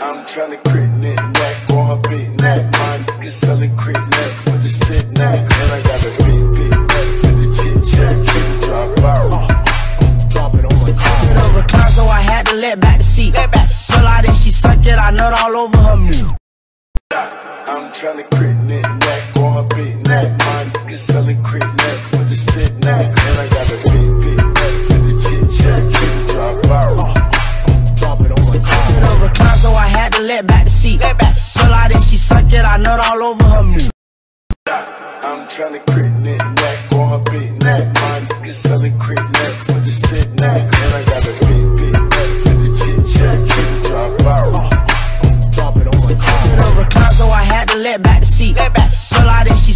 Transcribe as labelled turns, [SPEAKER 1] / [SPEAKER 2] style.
[SPEAKER 1] I'm tryna crit knit neck on her big neck. My nigga selling crit neck for the sit neck. And I got a big, big neck for the chit chat. Chit drop out. Uh, drop it on my
[SPEAKER 2] car. It over car, so I had to let back the seat. Pull out and she suck it, I nut all over her meat. I'm
[SPEAKER 1] tryna crit knit neck on her big neck. My nigga selling crit neck for the sit neck. And I got a
[SPEAKER 2] gotta let back the seat. Pull out and she suck it, I nut all over her meat. I'm
[SPEAKER 1] tryna crit knit neck on her big neck. My nigga selling crit neck for the sit neck. And I got a big big neck for the chit chat. Chit drop out. Uh, drop it
[SPEAKER 2] on my car. Over cloud, so I had to let back the seat. Pull out and she